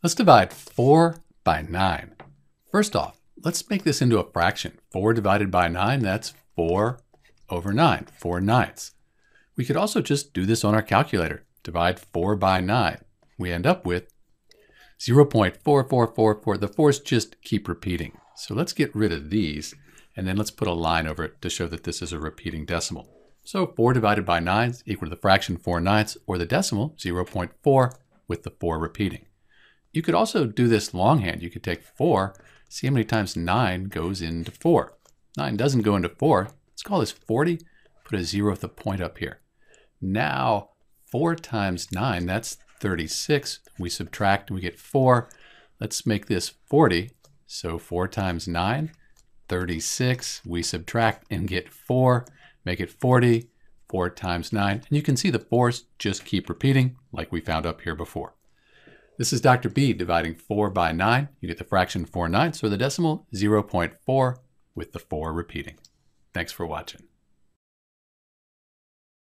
Let's divide 4 by 9. First off, let's make this into a fraction. 4 divided by 9, that's 4 over 9, 4 ninths. We could also just do this on our calculator. Divide 4 by 9. We end up with 0.4444. The 4's just keep repeating. So let's get rid of these, and then let's put a line over it to show that this is a repeating decimal. So 4 divided by 9 is equal to the fraction 4 ninths, or the decimal 0.4 with the 4 repeating. You could also do this longhand. You could take 4, see how many times 9 goes into 4. 9 doesn't go into 4. Let's call this 40. Put a 0 with a point up here. Now, 4 times 9, that's 36. We subtract, and we get 4. Let's make this 40. So 4 times 9, 36. We subtract and get 4. Make it 40. 4 times 9. And you can see the 4s just keep repeating like we found up here before. This is Dr. B dividing 4 by 9. You get the fraction 4 ninths or the decimal 0.4 with the 4 repeating. Thanks for watching.